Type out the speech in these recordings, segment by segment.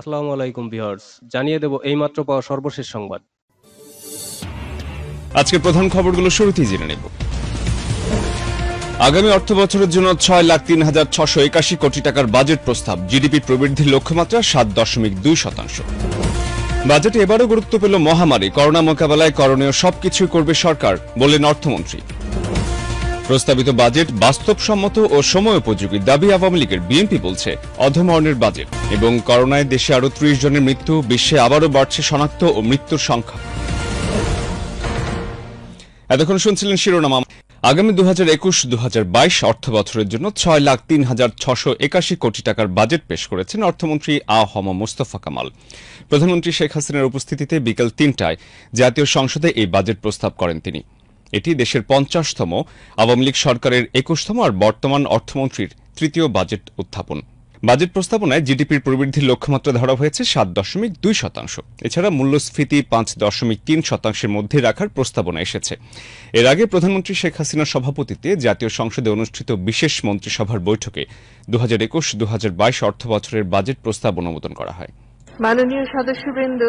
আসসালামু আলাইকুম ভিউয়ার্স, জানিয়ে দেব এইমাত্র পাওয়া সর্বশেষ সংবাদ। আজকের প্রধান খবরগুলো শুরুতেই জেনে নেব। আগামী অর্থ বছরের জন্য ছয় লাখ তিন হাজার ছশো একাশি কোটি টাকার বাজেট প্রস্তাব। জিডিপি প্রবৃদ্ধির লক্ষ্যমাত্রা সাত দশমিক দুই শতাংশ। বাজেটে এবারও গুরুত্ব পেল মহামারী। করোনা মোকাবেলায় করণীয় সবকিছুই করবে সরকার, বললেন অর্থমন্ত্রী। প্রস্তাবিত বাজেট বাস্তবসম্মত ও সময় উপযোগী দাবি আওয়ামী লীগের বিএনপি বলছে। অধমরণের বাজেট এবং করোনায় দেশে আরও ত্রিশ জনের মৃত্যু, বিশ্বে আবারও বাড়ছে শনাক্ত ও মৃত্যুর সংখ্যা। এতক্ষণ শুনছিলেন শিরোনাম। আগামী দু হাজার একুশ দু হাজার বাইশ অর্থ বছরের জন্য ছয় লাখ তিন হাজার ছশো একাশি কোটি টাকার বাজেট পেশ করেছেন অর্থমন্ত্রী আ. হম মোস্তফা কামাল। প্রধানমন্ত্রী শেখ হাসিনার উপস্থিতিতে বিকেল তিনটায় জাতীয় সংসদে এই বাজেট প্রস্তাব করেন তিনি। এটি দেশের পঞ্চাশতম, আওয়ামী লীগ সরকারের একুশতম আর বর্তমান অর্থমন্ত্রীর তৃতীয় বাজেট উত্থাপন। বাজেট প্রস্তাবনায় জিডিপির প্রবৃদ্ধির লক্ষ্যমাত্রা ধরা হয়েছে সাত দশমিক দুই শতাংশ। এছাড়া মূল্যস্ফীতি পাঁচ দশমিক তিন শতাংশের মধ্যে রাখার প্রস্তাবনা এসেছে। এর আগে প্রধানমন্ত্রী শেখ হাসিনার সভাপতিত্বে জাতীয় সংসদে অনুষ্ঠিত বিশেষ মন্ত্রিসভার বৈঠকে দু হাজার একুশ দু হাজার বাইশ অর্থ বছরের বাজেট প্রস্তাব অনুমোদন করা হয়। মাননীয় সদস্যবৃন্দ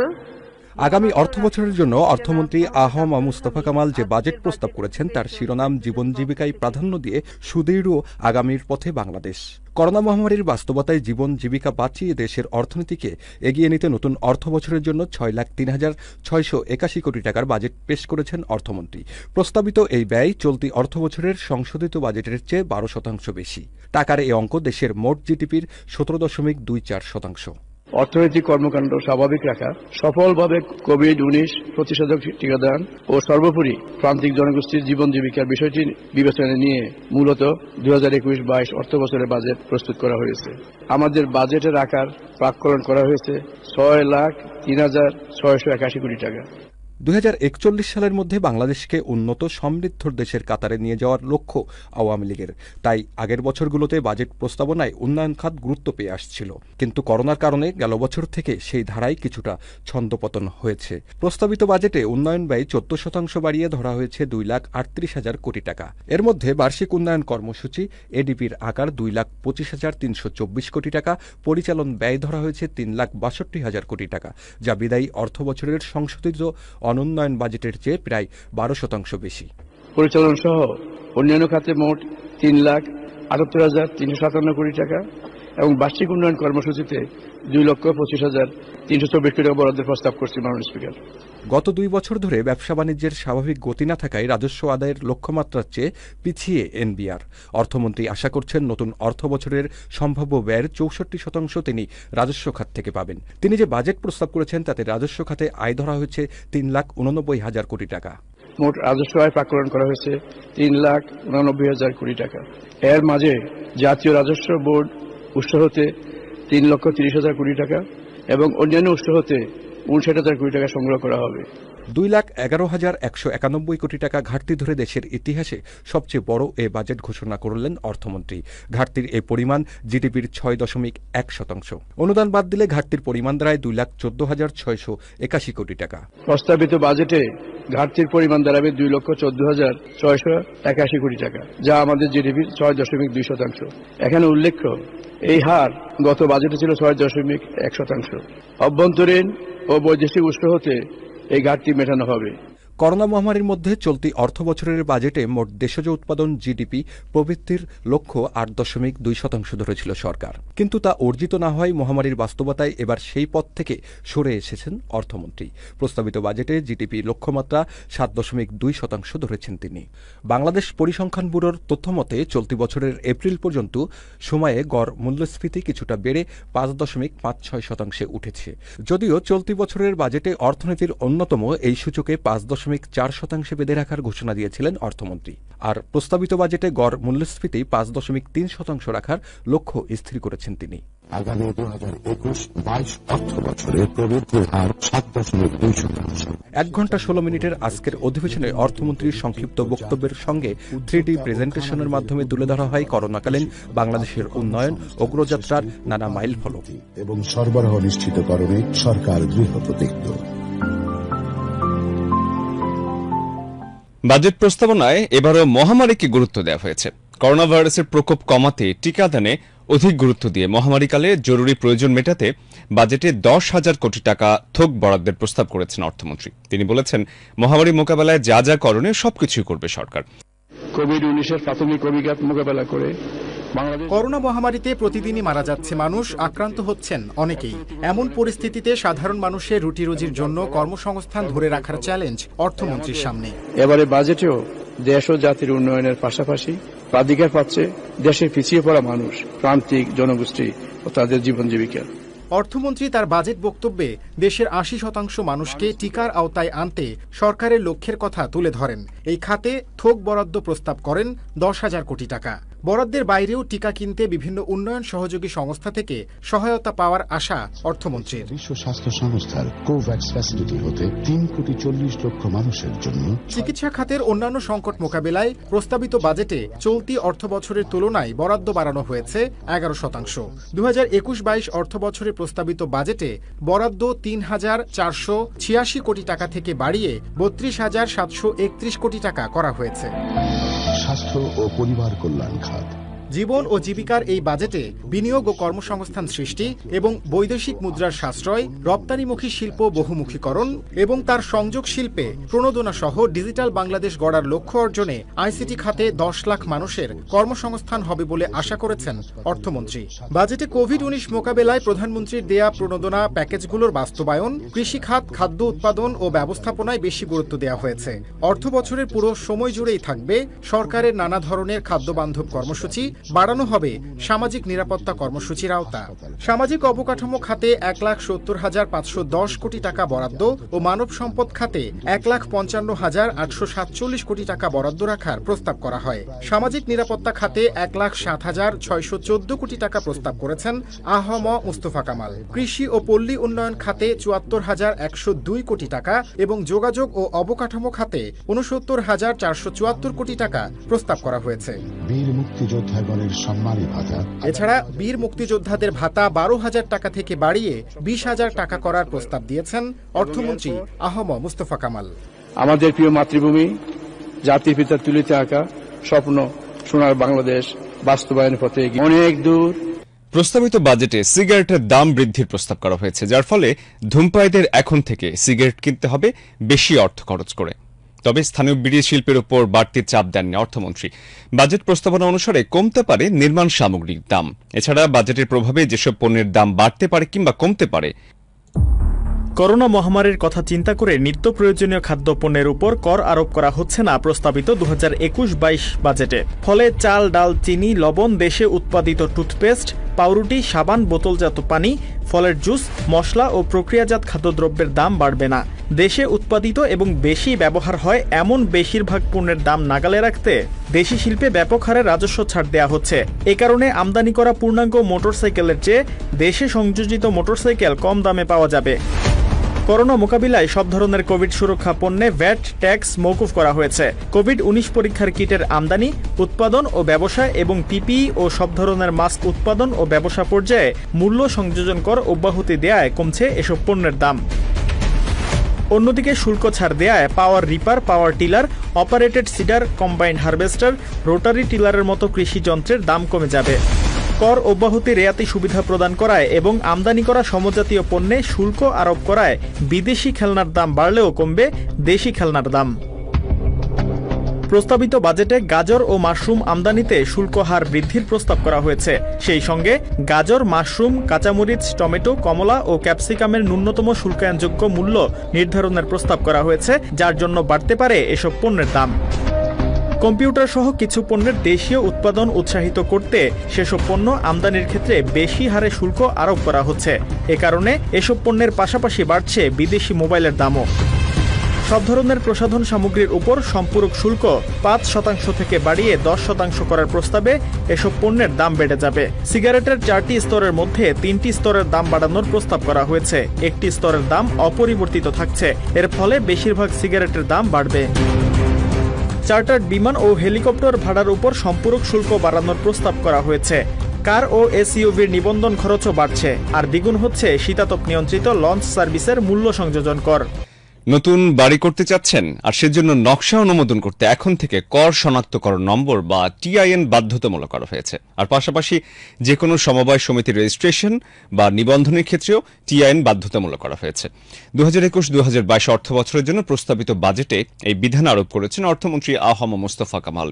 আগামী অর্থ বছরের জন্য অর্থমন্ত্রী আহম মুস্তফা কামাল যে বাজেট প্রস্তাব করেছেন, তার শিরোনাম জীবন জীবিকায় প্রাধান্য দিয়ে সুদৃঢ় আগামীর পথে বাংলাদেশ। করোনা মহামারীর বাস্তবতায় জীবন জীবিকা বাঁচিয়ে দেশের অর্থনীতিকে এগিয়ে নিতে নতুন অর্থ বছরের জন্য ছয় লাখ তিন হাজার ছয়শো একাশি কোটি টাকার বাজেট পেশ করেছেন অর্থমন্ত্রী। প্রস্তাবিত এই ব্যয় চলতি অর্থ বছরের সংশোধিত বাজেটের চেয়ে বারো শতাংশ বেশি। টাকার এই অঙ্ক দেশের মোট জিডিপির সতেরো দশমিক দুই চার শতাংশ। অর্থনৈতিক কর্মকাণ্ড স্বাভাবিক রাখা, সফলভাবে কোভিড উনিশ প্রতিষেধক টিকাদান ও সর্বোপরি প্রান্তিক জনগোষ্ঠীর জীবন জীবিকার বিষয়টি বিবেচনায় নিয়ে মূলত দু হাজার একুশ বাইশ অর্থ বছরের বাজেট প্রস্তুত করা হয়েছে। আমাদের বাজেটের আকার প্রাক্কলন করা হয়েছে ছয় লাখ তিন হাজার ছয়শো একাশি কোটি টাকা। দুই হাজার একচল্লিশ সালের মধ্যে বাংলাদেশকে উন্নত সমৃদ্ধ দেশের কাতারে নিয়ে যাওয়ার লক্ষ্য আওয়ামী লীগের। তাই আগের বছরগুলোতে বাজেট প্রস্তাবনায় উন্নয়ন খাত গুরুত্ব পেয়ে আসছিল। কিন্তু করোনার কারণে গেল বছর থেকে সেই ধারায় কিছুটা ছন্দপতন হয়েছে। প্রস্তাবিত বাজেটে উন্নয়ন ব্যয় চোদ্দ শতাংশ বাড়িয়ে ধরা হয়েছে দুই লাখ আটত্রিশ হাজার কোটি টাকা। এর মধ্যে বার্ষিক উন্নয়ন কর্মসূচি, এডিপির আকার দুই লাখ পঁচিশ হাজার তিনশো চব্বিশ কোটি টাকা, পরিচালন ব্যয় ধরা হয়েছে তিন লাখ বাষট্টি হাজার কোটি টাকা, যা বিদায়ী অর্থ বছরের সংশোধিত অনুন্নয়ন বাজেটের চেয়ে প্রায় বারো শতাংশ বেশি। পরিচালন সহ অন্যান্য খাতে মোট তিন লাখ আটাত্তর হাজার তিনশো সাতান্ন কোটি টাকা এবং বার্ষিক উন্নয়ন কর্মসূচিতে দুই লক্ষ পঁচিশ হাজার তিনশো চব্বিশ কোটি টাকা বরাদ্দের প্রস্তাব করছি মাননীয় স্পিকার। গত দুই বছর ধরে ব্যবসা বাণিজ্যের স্বাভাবিক গতি না থাকায় রাজস্ব আদায়ের লক্ষ্যমাত্রার চেয়ে পিছিয়ে এনবিআর। অর্থমন্ত্রী আশা করছেন নতুন অর্থ বছরের সম্ভাব্য ব্যয়ের চৌষট্টি শতাংশ তিনি রাজস্ব খাত থেকে পাবেন। তিনি যে বাজেট প্রস্তাব করেছেন তাতে রাজস্ব খাতে আয় ধরা হয়েছে তিন লাখ উননব্বই হাজার কোটি টাকা। মোট রাজস্ব আয় প্রাকলন করা হয়েছে তিন লাখ উনানব্বই হাজার কোটি টাকা। এর মাঝে জাতীয় রাজস্ব বোর্ড উৎস হতে তিন লক্ষ তিরিশ হাজার কোটি টাকা এবং অন্যান্য উৎস হতে উনষাট হাজার কোটি টাকা সংগ্রহ করা হবে। দুই লাখ এগারো হাজার একশো একানব্বই কোটি টাকা ঘাটতি ধরে দেশের ইতিহাসে সবচেয়ে বড় এ বাজেট ঘোষণা করলেন অর্থমন্ত্রী। ঘাটতির এই পরিমাণ জিডিপির ছয় দশমিক এক শতাংশ। অনুদান বাদ দিলে ঘাটতির পরিমাণ দাঁড়ায় দুই লাখ চোদ্দ হাজার ছয়শো একাশি কোটি টাকা। প্রস্তাবিত বাজেটে ঘাটতির পরিমাণ দাঁড়াবে দুই লক্ষ চোদ্দ হাজার ছয়শো একাশি কোটি টাকা যা আমাদের জিডিপির ছয় দশমিক দুই শতাংশ। এখানে উল্লেখ্য এই হার গত বাজেটে ছিল ছয় দশমিক এক শতাংশ। অভ্যন্তরীণ ও বৈদেশিক উৎস হতে এই ঘাটতি মেটানো হবে। করোনা মহামারীর মধ্যে চলতি অর্থ বছরের বাজেটে মোট দেশজ উৎপাদন জিডিপি প্রবৃদ্ধির লক্ষ্য আট দশমিক দুই শতাংশ ধরেছিল সরকার। কিন্তু তা অর্জিত না হয় মহামারীর বাস্তবতায় এবার সেই পথ থেকে সরে এসেছেন অর্থমন্ত্রী। প্রস্তাবিত বাজেটে জিডিপি লক্ষ্যমাত্রা সাত দশমিক দুই শতাংশ ধরেছেন তিনি। বাংলাদেশ পরিসংখ্যান ব্যুরোর তথ্যমতে, চলতি বছরের এপ্রিল পর্যন্ত সময়ে গড় মূল্যস্ফীতি কিছুটা বেড়ে পাঁচ দশমিক পাঁচ ছয় শতাংশে উঠেছে। যদিও চলতি বছরের বাজেটে অর্থনীতির অন্যতম এই সূচকে পাঁচ দশমিক চার শতাংশে বেঁধে রাখার ঘোষণা দিয়েছিলেন অর্থমন্ত্রী। আর প্রস্তাবিত বাজেটে গড় মূল্যস্ফীতি পাঁচ দশমিক তিন শতাংশ রাখার লক্ষ্য স্থির করেছেন তিনি। আগামী দু হাজার একুশ বাইশ অর্থ বছরে প্রবৃদ্ধির হার সাত দশমিক দুই শতাংশ। এক ঘণ্টা ষোলো মিনিটের আজকের অধিবেশনে অর্থমন্ত্রীর সংক্ষিপ্ত বক্তব্যের সঙ্গে থ্রি ডি প্রেজেন্টেশনের মাধ্যমে তুলে ধরা হয় করোনাকালীন বাংলাদেশের উন্নয়ন অগ্রযাত্রার নানা মাইল ফলক এবং সরবরাহ নিশ্চিতকরণে সরকার দৃঢ় প্রতিজ্ঞ বাজেট প্রস্তাবনায় এবারও মহামারীকে গুরুত্ব দেওয়া হয়েছে। করোনা ভাইরাসের প্রকোপ কমাতে টিকাদানে অধিক গুরুত্ব দিয়ে মহামারীকালে জরুরি প্রয়োজন মেটাতে বাজেটে দশ হাজার কোটি টাকা থোক বরাদ্দের প্রস্তাব করেছেন অর্থমন্ত্রী। তিনি বলেছেন, মহামারী মোকাবেলায় যা যা করণে সবকিছুই করবে সরকার। কোভিড উনিশের প্রাথমিক অভিঘাত মোকাবেলা করে করোনা মহামারীতে প্রতিদিনই মারা যাচ্ছে মানুষ আক্রান্ত হচ্ছেন অনেকেই। এমন পরিস্থিতিতে সাধারণ মানুষের রুটি রুজির জন্য কর্মসংস্থান ধরে রাখার চ্যালেঞ্জ অর্থমন্ত্রীর সামনে। এবারে বাজেটেও দেশ ও জাতির উন্নয়নের পাশাপাশি প্রাধিকার পাচ্ছে দেশের পিছিয়ে পড়া মানুষ প্রান্তিক জনগোষ্ঠী ও তাদের জীবন জীবিকা অর্থমন্ত্রী তার বাজেট বক্তব্যে দেশের আশি শতাংশ মানুষকে টিকার আওতায় আনতে সরকারের লক্ষ্যের কথা তুলে ধরেন। এই খাতে থোক বরাদ্দ প্রস্তাব করেন দশ হাজার কোটি টাকা। বরাদ্দের বাইরেও টিকা কিনতে বিভিন্ন উন্নয়ন সহযোগী সংস্থা থেকে সহায়তা পাওয়ার আশা অর্থমন্ত্রীর। বিশ্ব স্বাস্থ্য সংস্থার কোভ্যাক্স ফ্যাসিলিটি হতে তিন কোটি চল্লিশ লক্ষ মানুষের জন্য চিকিৎসা খাতের অন্যান্য সংকট মোকাবেলায় প্রস্তাবিত বাজেটে চলতি অর্থ বছরের তুলনায় বরাদ্দ বাড়ানো হয়েছে এগারো শতাংশ। দু হাজার একুশ বাইশ অর্থ বছরের প্রস্তাবিত বাজেটে বরাদ্দ তিন হাজার চারশো ছিয়াশি কোটি টাকা থেকে বাড়িয়ে বত্রিশ হাজার সাতশো একত্রিশ কোটি টাকা করা হয়েছে। স্বাস্থ্য ও পরিবার কল্যাণ খাত জীবন ও জীবিকার এই বাজেটে বিনিয়োগ ও কর্মসংস্থান সৃষ্টি এবং বৈদেশিক মুদ্রার সাশ্রয়, রপ্তানিমুখী শিল্প বহুমুখীকরণ এবং তার সংযোগ শিল্পে প্রণোদনা সহ ডিজিটাল বাংলাদেশ গড়ার লক্ষ্য অর্জনে আইসিটি খাতে দশ লাখ মানুষের কর্মসংস্থান হবে বলে আশা করেছেন অর্থমন্ত্রী। বাজেটে কোভিড উনিশ মোকাবেলায় প্রধানমন্ত্রীর দেয়া প্রণোদনা প্যাকেজগুলোর বাস্তবায়ন, কৃষি খাত, খাদ্য উৎপাদন ও ব্যবস্থাপনায় বেশি গুরুত্ব দেওয়া হয়েছে। অর্থ বছরের পুরো সময় জুড়েই থাকবে সরকারের নানা ধরনের খাদ্যবান্ধব কর্মসূচি বাড়ানো হবে সামাজিক নিরাপত্তা কর্মসূচির আওতা। সামাজিক অবকাঠামো খাতে এক লাখ সত্তর হাজার পাঁচশো দশ কোটি টাকা বরাদ্দ ও মানব সম্পদ খাতে এক লাখ পঞ্চান্ন হাজার আটশো সাতচল্লিশ কোটি টাকা বরাদ্দ রাখার প্রস্তাব করা হয়। সামাজিক নিরাপত্তা খাতে এক লাখ সাত হাজার ছয়শো চোদ্দ কোটি টাকা প্রস্তাব করেছেন আহম মুস্তফা কামাল। কৃষি ও পল্লী উন্নয়ন খাতে চুয়াত্তর হাজার একশো দুই কোটি টাকা এবং যোগাযোগ ও অবকাঠামো খাতে উনসত্তর হাজার চারশো চুয়াত্তর কোটি টাকা প্রস্তাব করা হয়েছে। বীর মুক্তিযোদ্ধাগণের সম্মানী ভাতা। এছাড়া বীর মুক্তিযোদ্ধাদের ভাতা বারো হাজার টাকা থেকে বাড়িয়ে বিশ হাজার টাকা করার প্রস্তাব দিয়েছেন অর্থমন্ত্রী আহম মুস্তফা কামাল। আমাদের প্রিয় মাতৃভূমি জাতির পিতার তুলিতে আঁকা স্বপ্ন সোনার বাংলাদেশ বাস্তবায়নের পথে অনেক দূর। প্রস্তাবিত বাজেটে সিগারেটের দাম বৃদ্ধির প্রস্তাব করা হয়েছে যার ফলে ধূমপায়ীদের এখন থেকে সিগারেট কিনতে হবে বেশি অর্থ খরচ করে। তবে স্থানীয় বিড়ি শিল্পের উপর বাড়তি চাপ দেননি অর্থমন্ত্রী। বাজেট প্রস্তাবনা অনুসারে কমতে পারে নির্মাণ সামগ্রীর দাম। এছাড়া বাজেটের প্রভাবে যেসব পণ্যের দাম বাড়তে পারে কিংবা কমতে পারে করোনা মহামারীর কথা চিন্তা করে নিত্য প্রয়োজনীয় খাদ্যপণ্যের উপর কর আরোপ করা হচ্ছে না প্রস্তাবিত দু হাজার একুশ বাইশ বাজেটে। ফলে চাল, ডাল, চিনি, লবণ, দেশে উৎপাদিত টুথপেস্ট, পাউরুটি, সাবান, বোতলজাত পানি, ফলের জুস, মশলা ও প্রক্রিয়াজাত খাদ্যদ্রব্যের দাম বাড়বে না। দেশে উৎপাদিত এবং বেশি ব্যবহার হয় এমন বেশিরভাগ পণ্যের দাম নাগালে রাখতে দেশি শিল্পে ব্যাপক হারে রাজস্ব ছাড় দেওয়া হচ্ছে। এ কারণে আমদানি করা পূর্ণাঙ্গ মোটরসাইকেলের চেয়ে দেশে সংযোজিত মোটরসাইকেল কম দামে পাওয়া যাবে। করোনা মোকাবিলায় সব ধরনের কোভিড সুরক্ষা পণ্যে ভ্যাট, ট্যাক্স মৌকুফ করা হয়েছে। কোভিড উনিশ পরীক্ষার কিটের আমদানি, উৎপাদন ও ব্যবসা এবং পিপিই ও সব ধরনের মাস্ক উৎপাদন ও ব্যবসা পর্যায়ে মূল্য সংযোজন কর অব্যাহতি দেয়ায় কমছে এসব পণ্যের দাম। অন্যদিকে শুল্ক ছাড় দেয়ায় power reaper, power tiller, operated seeder combined harvester, rotary টিলারের মতো কৃষি যন্ত্রের দাম কমে যাবে। কর অব্যাহতি রেয়াতি সুবিধা প্রদান করায় এবং আমদানি করা সমজাতীয় পণ্যে শুল্ক আরোপ করায় বিদেশি খেলনার দাম বাড়লেও কমবে দেশি খেলনার দাম। প্রস্তাবিত বাজেটে গাজর ও মাশরুম আমদানিতে শুল্ক হার বৃদ্ধির প্রস্তাব করা হয়েছে। সেই সঙ্গে গাজর, মাশরুম, কাঁচামরিচ, টমেটো, কমলা ও ক্যাপসিকামের ন্যূনতম শুল্কায়নযোগ্য মূল্য নির্ধারণের প্রস্তাব করা হয়েছে, যার জন্য বাড়তে পারে এসব পণ্যের দাম। কম্পিউটার সহ কিছু পণ্যের দেশীয় উৎপাদন উৎসাহিত করতে সেসব পণ্য আমদানির ক্ষেত্রে বেশি হারে শুল্ক আরোপ করা হচ্ছে। এ কারণে এসব পণ্যের পাশাপাশি বাড়ছে বিদেশি মোবাইলের দামও। সব ধরনের প্রসাধন সামগ্রীর উপর সম্পূরক শুল্ক পাঁচ শতাংশ থেকে বাড়িয়ে দশ শতাংশ করার প্রস্তাবে এসব পণ্যের দাম বেড়ে যাবে। সিগারেটের চারটি স্তরের মধ্যে তিনটি স্তরের দাম বাড়ানোর প্রস্তাব করা হয়েছে। একটি স্তরের দাম অপরিবর্তিত থাকছে। এর ফলে বেশিরভাগ সিগারেটের দাম বাড়বে। চার্টার্ড বিমান ও হেলিকপ্টার ভাড়ার উপর সম্পূরক শুল্ক বাড়ানোর প্রস্তাব করা হয়েছে। কার ও এসইউভির নিবন্ধন খরচও বাড়ছে। আর দ্বিগুণ হচ্ছে শীতাতপ নিয়ন্ত্রিত লঞ্চ সার্ভিসের মূল্য সংযোজন কর। নতুন বাড়ি করতে চাচ্ছেন আর সেজন্য নকশা অনুমোদন করতে এখন থেকে কর শনাক্তকরণ নম্বর বা টিআইএন বাধ্যতামূলক করা হয়েছে। আর পাশাপাশি যে কোনো সমবায় সমিতির রেজিস্ট্রেশন বা নিবন্ধনের ক্ষেত্রেও টিআইএন বাধ্যতামূলক করা হয়েছে। দু হাজার একুশ দু হাজার বাইশ অর্থ বছরের জন্য প্রস্তাবিত বাজেটে এই বিধান আরোপ করেছেন অর্থমন্ত্রী আহম মোস্তফা কামাল।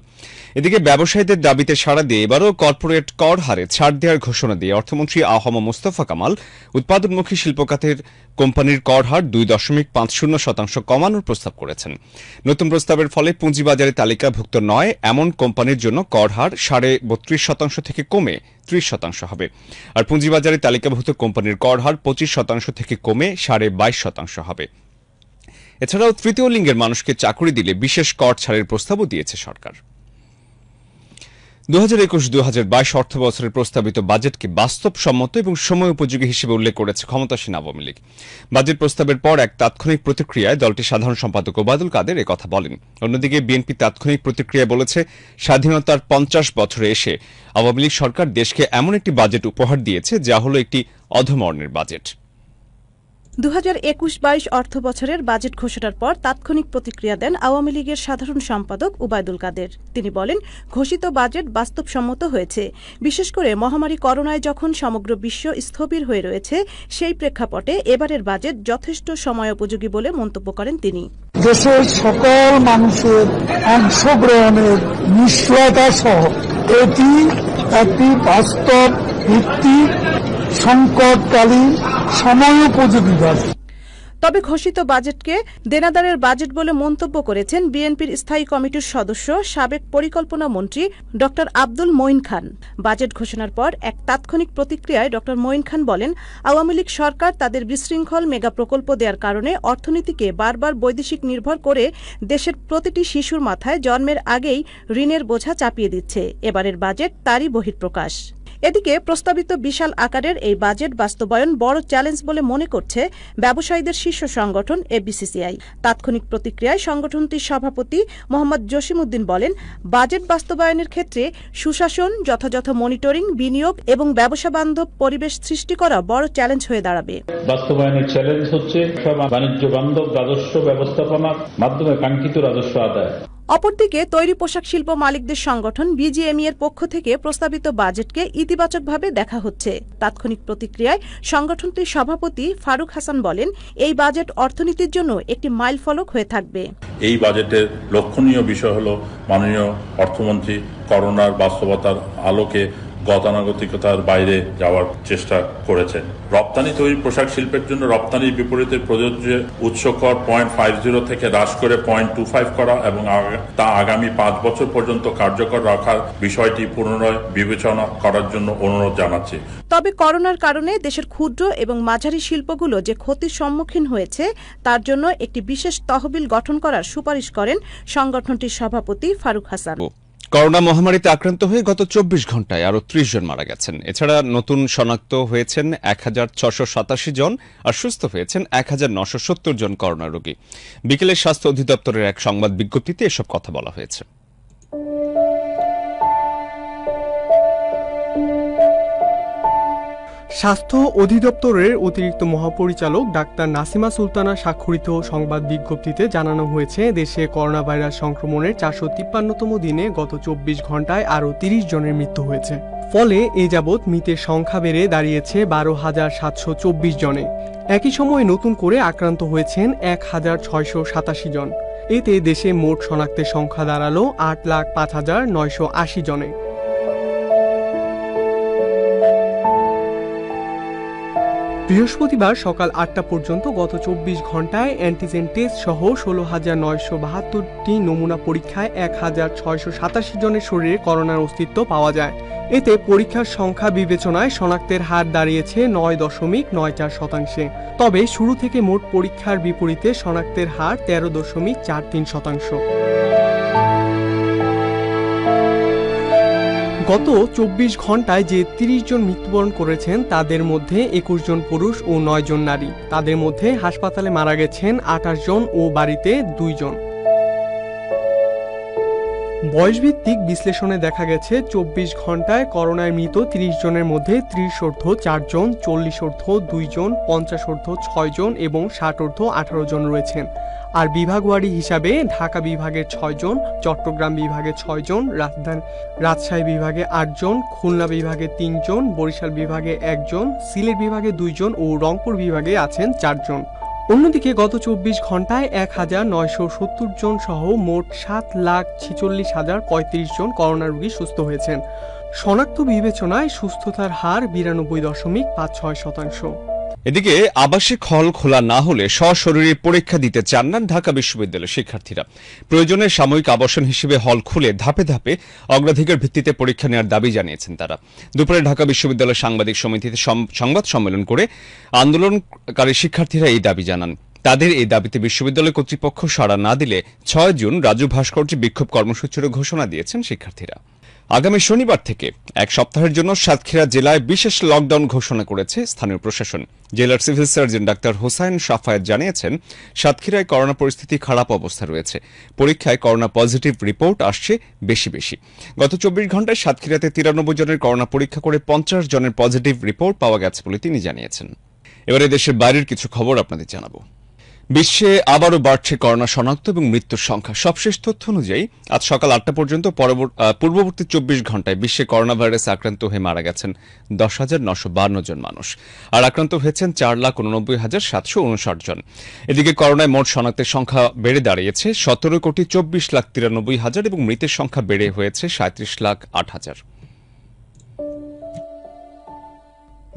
এদিকে ব্যবসায়ীদের দাবিতে সাড়া দিয়ে এবারও কর্পোরেট কর হারে ছাড় দেওয়ার ঘোষণা দিয়ে অর্থমন্ত্রী আহম মোস্তফা কামাল উৎপাদনমুখী শিল্পখাতের কোম্পানির কর হার দুই দশমিক পাঁচ শূন্য শতাংশ কমানোর প্রস্তাব করেছেন। নতুন প্রস্তাবের ফলে পুঁজিবাজারে তালিকাভুক্ত নয়, এমন কোম্পানির জন্য কর হার সাড়ে বত্রিশ শতাংশ থেকে কমে ত্রিশ শতাংশ হবে। আর পুঁজিবাজারে তালিকাভুক্ত কোম্পানির কর হার পঁচিশ শতাংশ থেকে কমে সাড়ে বাইশ শতাংশ হবে। এছাড়াও তৃতীয় লিঙ্গের মানুষকে চাকরি দিলে বিশেষ কর ছাড়ের প্রস্তাবও দিয়েছে সরকার। দু হাজার একুশ দু হাজার বাইশ অর্থ বছরের প্রস্তাবিত বাজেটকে বাস্তবসম্মত এবং সময় উপযোগী হিসেবে উল্লেখ করেছে ক্ষমতাসীন আওয়ামী লীগ। বাজেট প্রস্তাবের পর এক তাৎক্ষণিক প্রতিক্রিয়ায় দলটির সাধারণ সম্পাদক ওবায়দুল কাদের কথা বলেন। অন্যদিকে বিএনপি তাৎক্ষণিক প্রতিক্রিয়ায় বলেছে, স্বাধীনতার পঞ্চাশ বছরে এসে আওয়ামী লীগ সরকার দেশকে এমন একটি বাজেট উপহার দিয়েছে যা হল একটি অধমর্ণের বাজেট। দু হাজার একুশ বাইশ অর্থ বছরের বাজেট ঘোষণার পর তাৎক্ষণিক প্রতিক্রিয়া দেন আওয়ামী লীগের সাধারণ সম্পাদক উবায়দুল কাদের। তিনি বলেন, ঘোষিত বাজেট বাস্তবসম্মত হয়েছে। বিশেষ করে মহামারী করোনায় যখন সমগ্র বিশ্ব স্থবির হয়ে রয়েছে, সেই প্রেক্ষাপটে এবারের বাজেট যথেষ্ট সময়োপযোগী বলে মন্তব্য করেন তিনি। দেশের সকল মানুষের অংশগ্রহণের নিশ্চয়তা সহ এটি একটি বাস্তব ভিত্তিক সংকটকালীন সময়োপযোগী বাজেট তবে ঘোষিত বাজেটকে দেনাদারের বাজেট বলে মন্তব্য করেছেন বিএনপির স্থায়ী কমিটির সদস্য, সাবেক পরিকল্পনা মন্ত্রী ড. আব্দুল মঈন খান। বাজেট ঘোষণার পর এক তাৎক্ষণিক প্রতিক্রিয়ায় ড. মঈন খান বলেন, আওয়ামী লীগ সরকার তাদের বিশৃঙ্খল মেগা প্রকল্প দেওয়ার কারণে অর্থনীতিকে বারবার বৈদেশিক নির্ভর করে দেশের প্রতিটি শিশুর মাথায় জন্মের আগেই ঋণের বোঝা চাপিয়ে দিচ্ছে। এবারের বাজেট তারই বহিঃপ্রকাশ। এদিকে প্রস্তাবিত বিশাল আকারের এই বাজেট বাস্তবায়ন বড় চ্যালেঞ্জ বলে মনে করছে ব্যবসায়ীদের শীর্ষ সংগঠন এবিসিসিআই তাৎক্ষণিক প্রতিক্রিয়ায় সংগঠনটির সভাপতি মোহাম্মদ জসিমউদ্দিন বলেন, বাজেট বাস্তবায়নের ক্ষেত্রে সুশাসন, যথাযথ মনিটরিং, বিনিয়োগ এবং ব্যবসা বান্ধব পরিবেশ সৃষ্টি করা বড় চ্যালেঞ্জ হয়ে দাঁড়াবে। বাস্তবায়নের চ্যালেঞ্জ হচ্ছে বাণিজ্য বান্ধব রাজস্ব ব্যবস্থাপনার মাধ্যমে কাঙ্ক্ষিত রাজস্ব আদায়। অপরদিকে তৈরি পোশাক শিল্প মালিকদের সংগঠন বিজিএমই এর পক্ষ থেকে প্রস্তাবিত বাজেটকে ইতিবাচকভাবে দেখা হচ্ছে। তাৎক্ষণিক প্রতিক্রিয়ায় সংগঠনটির সভাপতি ফারুক হাসান বলেন, এই বাজেট অর্থনীতির জন্য একটি মাইল ফলক হয়ে থাকবে। এই বাজেটের লক্ষণীয় বিষয় হল মাননীয় অর্থমন্ত্রী করোনার বাস্তবতার আলোকে গতানুগতিকতার বাইরে যাওয়ার চেষ্টা করেছে। রপ্তানি তৈরি পোশাক শিল্পের জন্য রপ্তানির বিপরীতে প্রযোজ্য উৎস কর পয়েন্ট ফাইভ জিরো থেকে হ্রাস করে পয়েন্ট টু ফাইভ করা এবং তা আগামী পাঁচ বছর পর্যন্ত কার্যকর রাখার বিষয়টি পুনরায় বিবেচনা করার জন্য অনুরোধ জানাচ্ছি। তবে করোনার কারণে দেশের ক্ষুদ্র এবং মাঝারি শিল্পগুলো যে ক্ষতির সম্মুখীন হয়েছে, তার জন্য একটি বিশেষ তহবিল গঠন করার সুপারিশ করেন সংগঠনটির সভাপতি ফারুক হাসান। করোনা মহামারীতে আক্রান্ত হয়ে গত চব্বিশ ঘন্টায় আরও ত্রিশ জন মারা গেছেন। এছাড়া নতুন শনাক্ত হয়েছেন এক হাজার ছশো সাতাশি জন আর সুস্থ হয়েছেন এক হাজার নশো সত্তর জন করোনা রোগী। বিকেলে স্বাস্থ্য অধিদপ্তরের এক সংবাদ বিজ্ঞপ্তিতে এসব কথা বলা হয়েছে। স্বাস্থ্য অধিদপ্তরের অতিরিক্ত মহাপরিচালক ডাক্তার নাসিমা সুলতানা স্বাক্ষরিত সংবাদ বিজ্ঞপ্তিতে জানানো হয়েছে, দেশে করোনা ভাইরাস সংক্রমণের চারশো তিপ্পান্নতম দিনে গত চব্বিশ ঘন্টায় আরও তিরিশ জনের মৃত্যু হয়েছে। ফলে এ যাবৎ মৃতের সংখ্যা বেড়ে দাঁড়িয়েছে বারো হাজার সাতশো চব্বিশ জনে। একই সময়ে নতুন করে আক্রান্ত হয়েছেন এক হাজার ছয়শো সাতাশি জন। এতে দেশে মোট শনাক্তের সংখ্যা দাঁড়াল আট লাখ পাঁচ হাজার নয়শো আশি জনে। বৃহস্পতিবার সকাল আটটা পর্যন্ত গত চব্বিশ ঘন্টায় অ্যান্টিজেন টেস্ট সহ ষোলো হাজার নয়শো বাহাত্তরটি নমুনা পরীক্ষায় এক হাজার ছয়শো সাতাশি জনের শরীরে করোনার অস্তিত্ব পাওয়া যায়। এতে পরীক্ষার সংখ্যা বিবেচনায় শনাক্তের হার দাঁড়িয়েছে নয় দশমিক নয় চার শতাংশে। তবে শুরু থেকে মোট পরীক্ষার বিপরীতে শনাক্তের হার তেরো দশমিক চার তিন শতাংশ। গত চব্বিশ ঘন্টায় যে তিরিশ জন মৃত্যুবরণ করেছেন, তাদের মধ্যে একুশ জন পুরুষ ও নয় জন নারী। তাদের মধ্যে হাসপাতালে মারা গেছেন আঠাশ জন ও বাড়িতে দুইজন বয়সভিত্তিক বিশ্লেষণে দেখা গেছে, চব্বিশ ঘন্টায় করোনায় মৃত তিরিশ জনের মধ্যে ত্রিশ অর্ধ চারজন চল্লিশ অর্ধ দুইজন পঞ্চাশ অর্ধ ছয়জন এবং ষাট অর্ধ আঠারো জন রয়েছেন। আর বিভাগওয়ারি হিসাবে ঢাকা বিভাগে ছয়জন চট্টগ্রাম বিভাগে ছয়জন রাজধানী, রাজশাহী বিভাগে আটজন খুলনা বিভাগে তিনজন বরিশাল বিভাগে একজন সিলেট বিভাগে দুইজন ও রংপুর বিভাগে আছেন চারজন অন্যদিকে গত চব্বিশ ঘন্টায় এক হাজার নয়শো সত্তর জন সহ মোট সাত লাখ ছিচল্লিশ হাজার পঁয়ত্রিশ জন করোনা রোগী সুস্থ হয়েছেন। শনাক্ত বিবেচনায় সুস্থতার হার বিরানব্বই দশমিক পাঁচ ছয় শতাংশ। এদিকে আবাসিক হল খোলা না হলে সশরীরে পরীক্ষা দিতে চান না ঢাকা বিশ্ববিদ্যালয়ের শিক্ষার্থীরা। প্রয়োজনে সাময়িক আবাসন হিসেবে হল খুলে ধাপে ধাপে অগ্রাধিকার ভিত্তিতে পরীক্ষা নেওয়ার দাবি জানিয়েছেন তারা। দুপুরে ঢাকা বিশ্ববিদ্যালয় সাংবাদিক সমিতিতে সংবাদ সম্মেলন করে আন্দোলনকারী শিক্ষার্থীরা এই দাবি জানান। তাদের এই দাবিতে বিশ্ববিদ্যালয় কর্তৃপক্ষ সাড়া না দিলে ছয় জুন রাজু ভাস্কর্যে বিক্ষোভ কর্মসূচিরও ঘোষণা দিয়েছেন শিক্ষার্থীরা। আগামী শনিবার থেকে এক সপ্তাহের জন্য সাতক্ষীরা জেলায় বিশেষ লকডাউন ঘোষণা করেছে স্থানীয় প্রশাসন। জেলার civil surgeon doctor Hossain Safayet জানিয়েছেন, সাতক্ষীরায় করোনা পরিস্থিতি খারাপ অবস্থা রয়েছে। পরীক্ষায় করোনা পজিটিভ রিপোর্ট আসছে বেশি বেশি। গত চব্বিশ ঘন্টায় সাতক্ষীরাতে তিরানব্বই জনের করোনা পরীক্ষা করে পঞ্চাশ জনের পজিটিভ রিপোর্ট পাওয়া গেছে বলে তিনি জানিয়েছেন। এবারে দেশের বাইরের কিছু খবর আপনাদের জানাব। বিশ্বে আবারও বাড়ছে করোনা শনাক্ত এবং মৃত্যুর সংখ্যা। সবশেষ তথ্য অনুযায়ী, আজ সকাল আটটা পর্যন্ত পূর্ববর্তী চব্বিশ ঘন্টায় বিশ্বে করোনা ভাইরাসে আক্রান্ত হয়ে মারা গেছেন দশ হাজার নশো বান্ন জন মানুষ। আর আক্রান্ত হয়েছেন চার লাখ উননব্বই হাজার সাতশো উনষাট জন। এদিকে করোনায় মোট শনাক্তের সংখ্যা বেড়ে দাঁড়িয়েছে। সতেরো কোটি চব্বিশ লাখ তিরানব্বই হাজার এবং মৃতের সংখ্যা বেড়ে হয়েছে সাঁত্রিশ লাখ আট হাজার।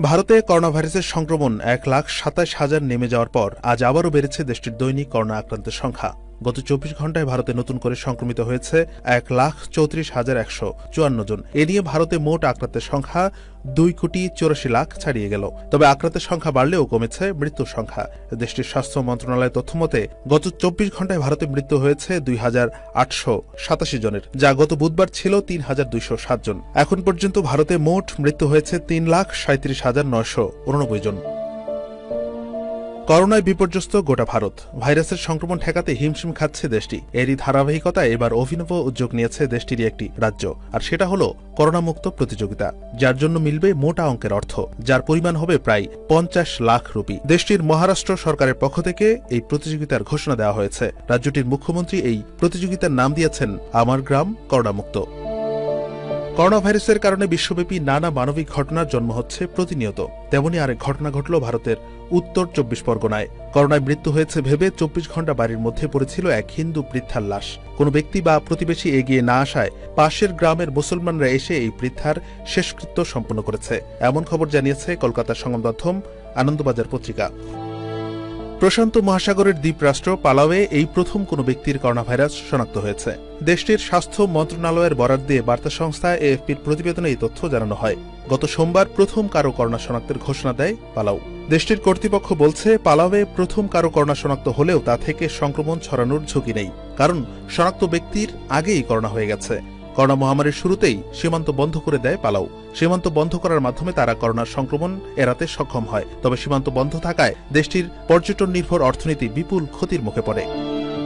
ভারতে করোনা ভাইরাসের সংক্রমণ এক লাখ সাতাশ হাজার নেমে যাওয়ার পর আজ আবারও বেড়েছে দেশটির দৈনিক করোনা আক্রান্তের সংখ্যা। গত চব্বিশ ঘন্টায় ভারতে নতুন করে সংক্রমিত হয়েছে এক লাখ চৌত্রিশ হাজার একশো চুয়ান্ন জন। এ নিয়ে ভারতে মোট আক্রান্তের সংখ্যা দুই কোটি চৌরাশি লাখ ছাড়িয়ে গেল। তবে আক্রান্তের সংখ্যা বাড়লেও কমেছে মৃত্যুর সংখ্যা। দেশটির স্বাস্থ্য মন্ত্রণালয়ের তথ্য মতে, গত চব্বিশ ঘন্টায় ভারতে মৃত্যু হয়েছে দুই হাজার আটশো সাতাশি জনের, যা গত বুধবার ছিল তিন হাজার দুইশো সাত জন। এখন পর্যন্ত ভারতে মোট মৃত্যু হয়েছে তিন লাখ সাঁত্রিশ হাজার নয়শো উননব্বই জন। করোনায় বিপর্যস্ত গোটা ভারত। ভাইরাসের সংক্রমণ ঠেকাতে হিমশিম খাচ্ছে দেশটি। এরই ধারাবাহিকতায় এবার অভিনব উদ্যোগ নিয়েছে দেশটিরই একটি রাজ্য। আর সেটা হল করোনামুক্ত প্রতিযোগিতা। যার জন্য মিলবে মোটা অঙ্কের অর্থ, যার পরিমাণ হবে প্রায় পঞ্চাশ লাখ রুপি। দেশটির মহারাষ্ট্র সরকারের পক্ষ থেকে এই প্রতিযোগিতার ঘোষণা দেওয়া হয়েছে। রাজ্যটির মুখ্যমন্ত্রী এই প্রতিযোগিতার নাম দিয়েছেন, আমার গ্রাম করোনামুক্ত। করোনা ভাইরাসের কারণে বিশ্বব্যাপী নানা মানবিক ঘটনার জন্ম হচ্ছে প্রতিনিয়ত। তেমনি আরেক ঘটনা ঘটল ভারতের উত্তর চব্বিশ পরগনায়। করোনায় মৃত্যু হয়েছে ভেবে চব্বিশ ঘণ্টা বাড়ির মধ্যে পড়েছিল এক হিন্দু বৃদ্ধার লাশ। কোনো ব্যক্তি বা প্রতিবেশী এগিয়ে না আসায় পাশের গ্রামের মুসলমানরা এসে এই বৃদ্ধার শেষকৃত্য সম্পন্ন করেছে। এমন খবর জানিয়েছে কলকাতার সংবাদ মাধ্যম আনন্দবাজার পত্রিকা। প্রশান্ত মহাসাগরের দ্বীপরাষ্ট্র পালাওয়ে এই প্রথম কোনো ব্যক্তির করোনা ভাইরাস শনাক্ত হয়েছে। দেশটির স্বাস্থ্য মন্ত্রণালয়ের বরাদ দিয়ে বার্তা সংস্থা এএফপির প্রতিবেদনে এই তথ্য জানানো হয়। গত সোমবার প্রথম কারও করোনা শনাক্তের ঘোষণা দেয় পালাউ দেশটির কর্তৃপক্ষ বলছে, পালাওয়ে প্রথম কারও করোনা শনাক্ত হলেও তা থেকে সংক্রমণ ছড়ানোর ঝুঁকি নেই। কারণ, শনাক্ত ব্যক্তির আগেই করোনা হয়ে গেছে। করোনা মহামারীর শুরুতেই সীমান্ত বন্ধ করে দেয় পালাও। সীমান্ত বন্ধ করার মাধ্যমে তারা করোনার সংক্রমণ এড়াতে সক্ষম হয়। তবে সীমান্ত বন্ধ থাকায় দেশটির পর্যটন নির্ভর অর্থনীতি বিপুল ক্ষতির মুখে পড়ে।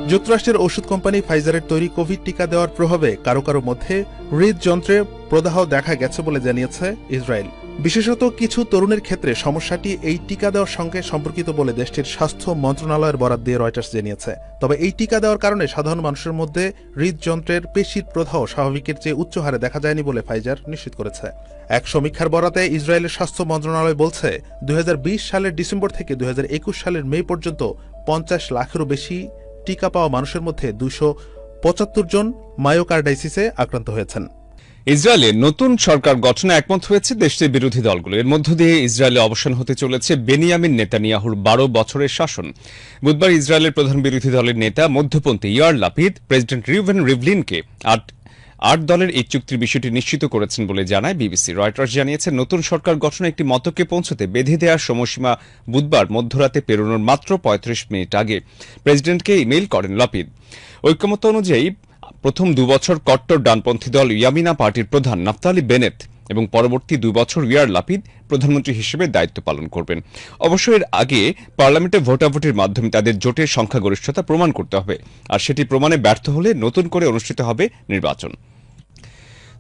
যুক্তরাষ্ট্রের ওষুধ কোম্পানি ফাইজারের তৈরি কোভিড টিকা দেওয়ার প্রভাবে কারও কারও মধ্যে হৃদযন্ত্রে প্রদাহ দেখা গেছে বলে জানিয়েছে ইসরায়েল। বিশেষত কিছু তরুণের ক্ষেত্রে সমস্যাটি এই টিকা দেওয়ার সঙ্গে সম্পর্কিত বলে দেশটির স্বাস্থ্য মন্ত্রণালয়ের বরাদ দিয়ে রয়টার্স জানিয়েছে। তবে এই টিকা দেওয়ার কারণে সাধারণ মানুষের মধ্যে হৃদযন্ত্রের পেশির প্রদাহ স্বাভাবিকের চেয়ে উচ্চ হারে দেখা যায়নি বলে ফাইজার নিশ্চিত করেছে। এক সমীক্ষার বরাতে ইসরায়েলের স্বাস্থ্য মন্ত্রণালয় বলছে, দুই হাজার বিশ সালের ডিসেম্বর থেকে দুই হাজার একুশ সালের মে পর্যন্ত পঞ্চাশ লাখেরও বেশি টিকা পাওয়া মানুষের মধ্যে দুশো পঁচাত্তর জন মায়োকার্ডাইসিসে আক্রান্ত হয়েছেন। ইসরায়েলে নতুন সরকার গঠনে একমত হয়েছে দেশটির বিরোধী দলগুলো। এর মধ্য দিয়ে ইসরায়েলে অবসান হতে চলেছে বেনিয়ামিন নেতানিয়াহুর বারো বছরের শাসন। বুধবার ইসরায়েলের প্রধান বিরোধী দলের নেতা, মধ্যপন্থী ইয়ার লাপিদ, প্রেসিডেন্ট রিভেন রিভলিনকে আট আট দলের এই চুক্তির বিষয়টি নিশ্চিত করেছেন বলে জানায় বিবিসি। রয়টার্স জানিয়েছে নতুন সরকার গঠনে একটি মতকে পৌঁছতে বেঁধে দেওয়ার সময়সীমা বুধবার মধ্যরাতে পেরোনোর মাত্র পঁয়ত্রিশ মিনিট আগে। প্রেসিডেন্টকে ইমেইল করেন লাপিদ। ঐক্যমত অনুযায়ী প্রথম দুবছর কট্টর ডানপন্থী দল ইয়ামিনা পার্টির প্রধান নাফতালি বেনেত এবং পরবর্তী দুই বছর রিয়ার লাপিদ প্রধানমন্ত্রী হিসেবে দায়িত্ব পালন করবেন। অবশ্য এর আগে পার্লামেন্টে ভোটাভুটির মাধ্যমে তাদের জোটের সংখ্যাগরিষ্ঠতা প্রমাণ করতে হবে, আর সেটি প্রমাণে ব্যর্থ হলে নতুন করে অনুষ্ঠিত হবে নির্বাচন।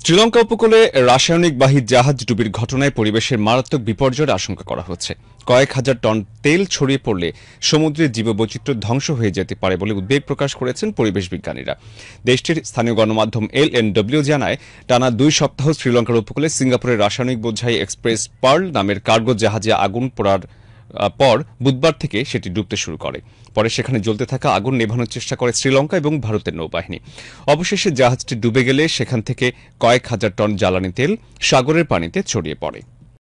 শ্রীলঙ্কা উপকূলে রাসায়নিক বাহী জাহাজ ডুবির ঘটনায় পরিবেশের মারাত্মক বিপর্যয়ের আশঙ্কা করা হচ্ছে। কয়েক হাজার টন তেল ছড়িয়ে পড়লে সমুদ্রের জীববৈচিত্র্য ধ্বংস হয়ে যেতে পারে বলে উদ্বেগ প্রকাশ করেছেন পরিবেশ বিজ্ঞানীরা। দেশটির স্থানীয় গণমাধ্যম এল এন ডব্লিউ জানায়, টানা দুই সপ্তাহ শ্রীলঙ্কার উপকূলে সিঙ্গাপুরের রাসায়নিক বোঝাই এক্সপ্রেস পার্ল নামের কার্গো জাহাজে আগুন পড়ার পর বুধবার থেকে সেটি ডুবতে শুরু করে। পরে সেখানে জ্বলতে থাকা আগুন নেভানোর চেষ্টা করে শ্রীলঙ্কা এবং ভারতের নৌবাহিনী। অবশেষে জাহাজটি ডুবে গেলে সেখান থেকে কয়েক হাজার টন জ্বালানি তেল সাগরের পানিতে ছড়িয়ে পড়ে।